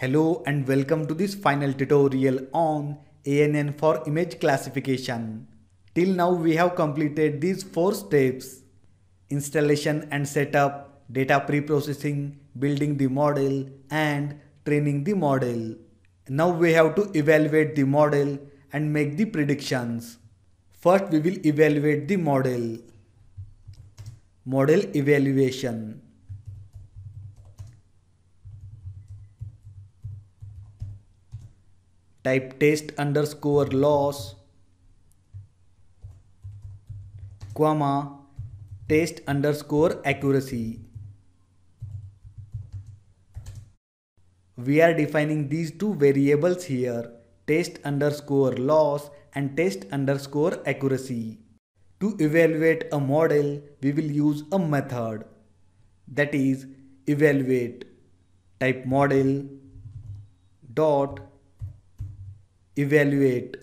Hello and welcome to this final tutorial on ANN for image classification. Till now we have completed these four steps. Installation and setup, data pre-processing, building the model and training the model. Now we have to evaluate the model and make the predictions. First we will evaluate the model. Model evaluation. Type test underscore loss comma test underscore accuracy. We are defining these two variables here test underscore loss and test underscore accuracy. To evaluate a model we will use a method that is evaluate. Type model dot evaluate.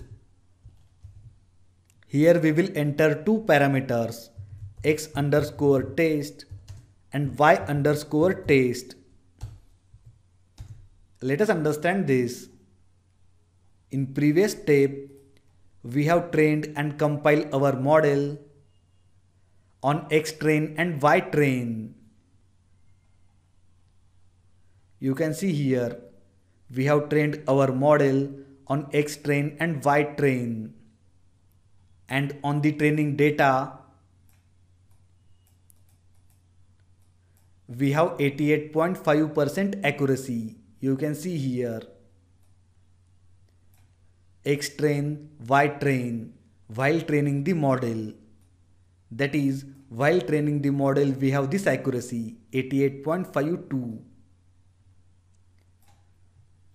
Here we will enter two parameters x underscore test and y underscore test. Let us understand this. In previous step, we have trained and compiled our model on X train and Y train. You can see here, we have trained our model on X train and Y train. And on the training data, we have 88.5% accuracy. You can see here. X train, Y train while training the model. That is, while training the model, we have this accuracy 88.52.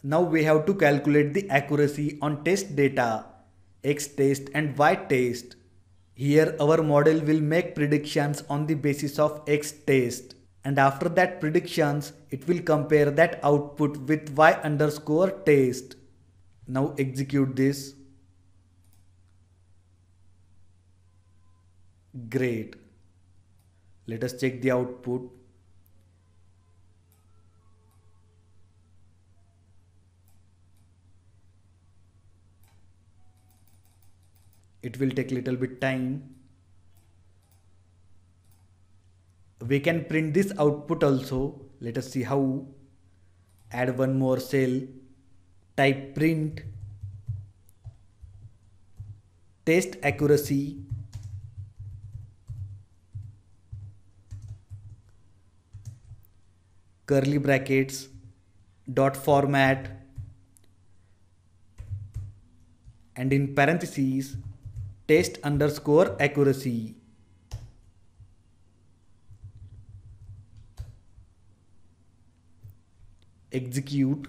Now we have to calculate the accuracy on test data X test and Y test. Here our model will make predictions on the basis of X test and after that predictions it will compare that output with Y underscore test. Now execute this. Great. Let us check the output. It will take little bit time. We can print this output also. Let us see how. Add one more cell. Type print. Test accuracy. Curly brackets. Dot format. And in parentheses test underscore accuracy. Execute.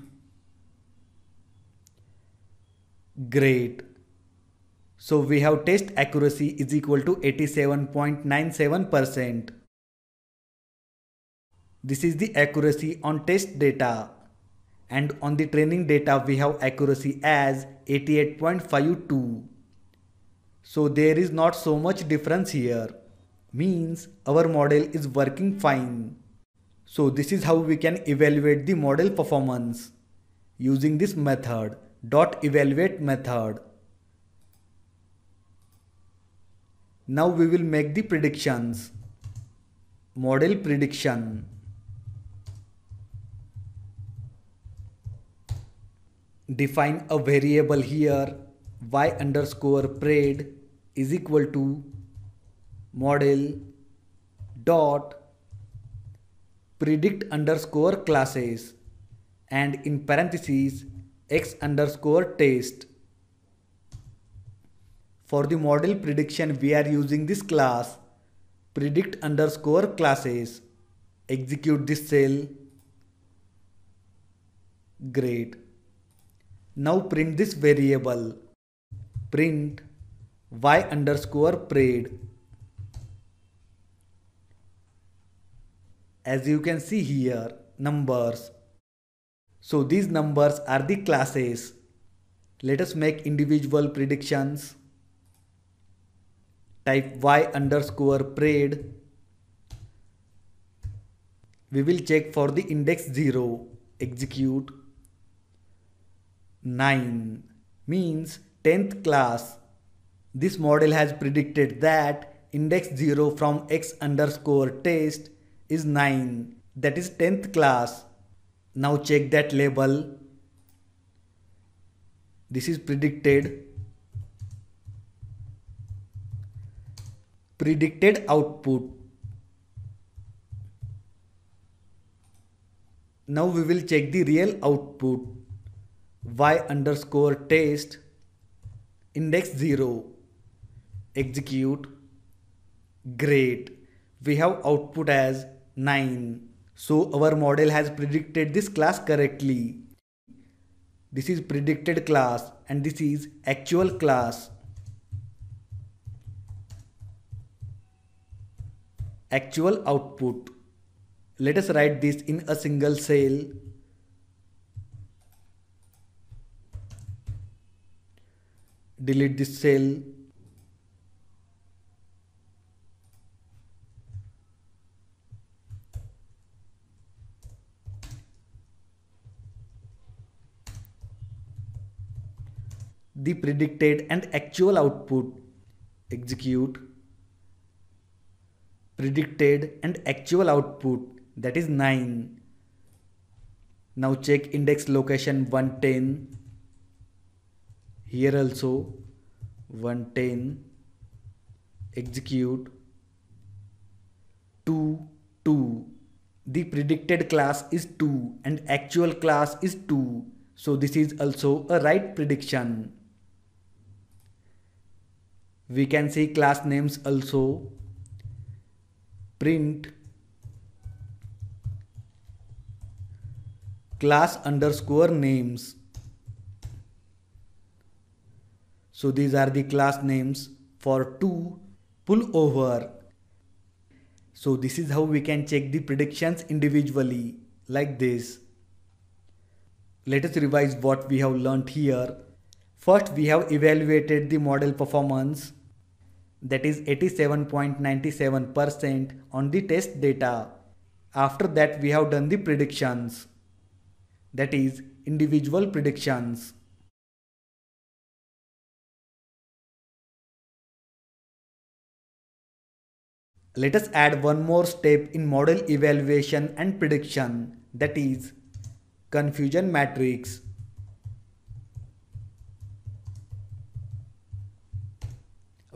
Great. So we have test accuracy is equal to 87.97%. This is the accuracy on test data and on the training data we have accuracy as 88.52. So there is not so much difference here. Means our model is working fine. So this is how we can evaluate the model performance using this method dot evaluate method. Now we will make the predictions. Model prediction. Define a variable here y underscore pred is equal to model dot predict underscore classes and in parentheses x underscore test. For the model prediction we are using this class predict underscore classes. Execute this cell. Great. Now print this variable print y underscore pred. As you can see here, numbers. So these numbers are the classes. Let us make individual predictions. Type y underscore pred. We will check for the index 0. Execute. 9 means 10th class. This model has predicted that index 0 from x underscore test is 9 that is 10th class. Now check that label. This is predicted. Predicted output. Now we will check the real output y underscore test index 0 execute great. We have output as 9 so our model has predicted this class correctly. This is predicted class and this is actual class. Actual output. Let us write this in a single cell. Delete this cell the predicted and actual output execute predicted and actual output that is 9 now check index location 110 here also 110 execute. 2 2 the predicted class is 2 and actual class is 2 so this is also a right prediction we can see class names also print class underscore names So these are the class names for two pullover. So this is how we can check the predictions individually like this. Let us revise what we have learnt here. First we have evaluated the model performance that is 87.97% on the test data. After that we have done the predictions that is individual predictions. Let us add one more step in model evaluation and prediction that is confusion matrix.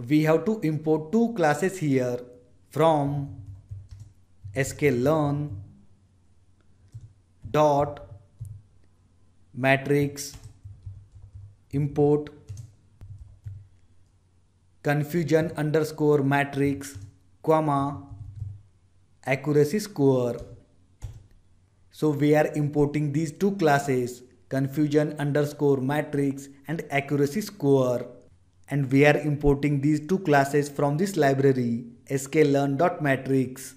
We have to import two classes here from sklearn dot metrics import confusion underscore matrix comma accuracy score. So we are importing these two classes confusion underscore matrix and accuracy score and we are importing these two classes from this library sklearn.metrics.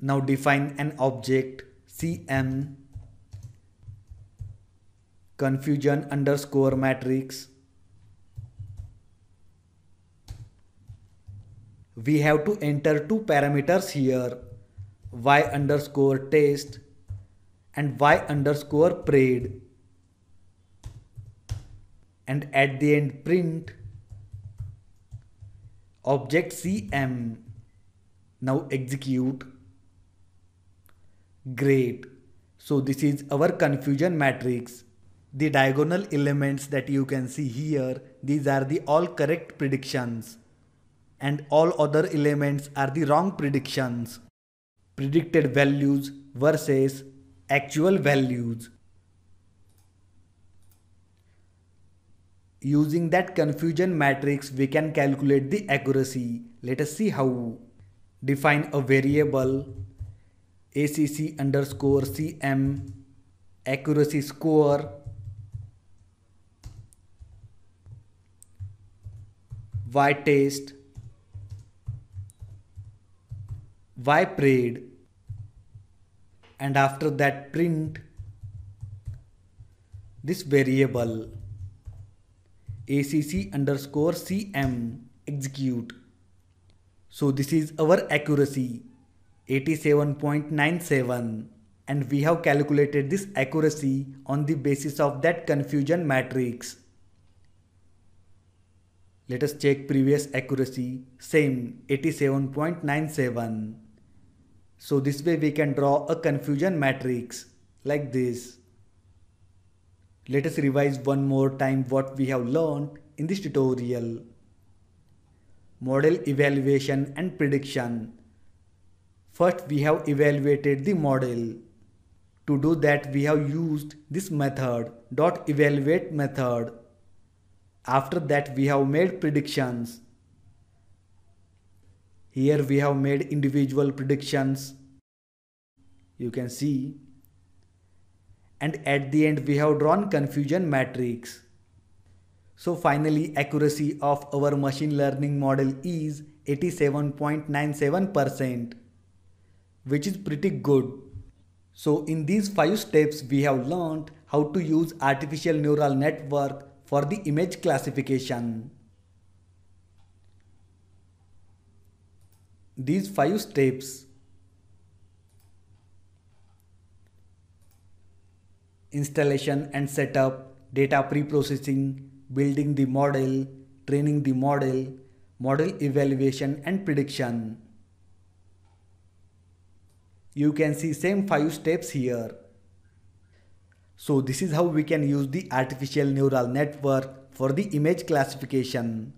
Now define an object cm confusion underscore matrix we have to enter two parameters here y underscore test and y underscore pred and at the end print object cm. Now execute. Great. So this is our confusion matrix. The diagonal elements that you can see here these are the all correct predictions. And all other elements are the wrong predictions. Predicted values versus actual values. Using that confusion matrix we can calculate the accuracy. Let us see how. Define a variable acc underscore cm accuracy score y test y pred and after that print this variable acc underscore cm execute so this is our accuracy 87.97 and we have calculated this accuracy on the basis of that confusion matrix. Let us check previous accuracy, same 87.97. So this way we can draw a confusion matrix like this. Let us revise one more time what we have learned in this tutorial. Model evaluation and prediction. First we have evaluated the model. To do that we have used this method dot evaluate method. After that we have made predictions. Here we have made individual predictions. You can see. And at the end we have drawn confusion matrix. So finally accuracy of our machine learning model is 87.97% which is pretty good. So in these 5 steps we have learned how to use artificial neural network for the image classification. These 5 steps installation and setup, data pre-processing, building the model, training the model, model evaluation and prediction. You can see same 5 steps here. So this is how we can use the artificial neural network for the image classification.